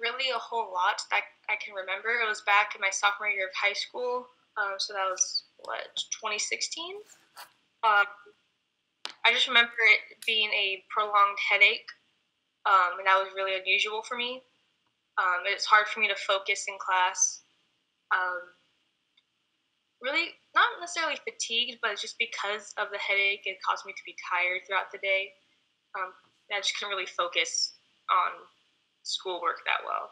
really a whole lot that I can remember. It was back in my sophomore year of high school. Um, so that was what 2016. Um, I just remember it being a prolonged headache, um, and that was really unusual for me. Um, it's hard for me to focus in class. Um, really, not necessarily fatigued, but just because of the headache, it caused me to be tired throughout the day. Um, I just couldn't really focus on schoolwork that well.